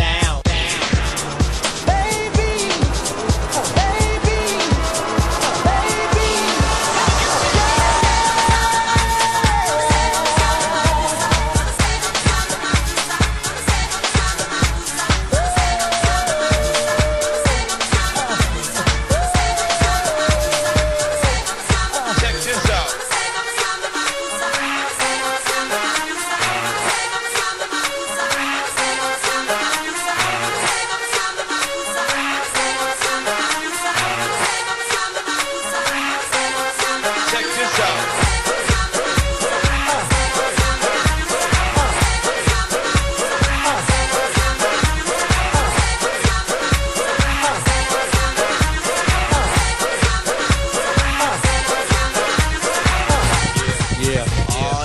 down.